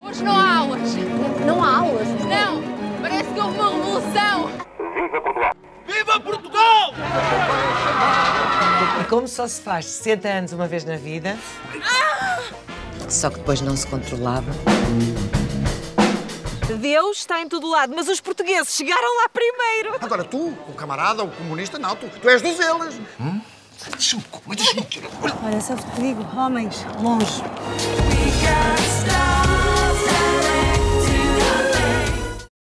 Hoje não há aulas. Não há aulas. Não, parece que houve uma revolução. Viva Portugal! E como só se faz 60 anos uma vez na vida, só que depois não se controlava. Deus está em todo lado, mas os portugueses chegaram lá primeiro. Agora tu, o camarada, o comunista, não, tu, tu és dos eles. Hum? Deixa-me deixa Olha, só o que digo? Homens, longe.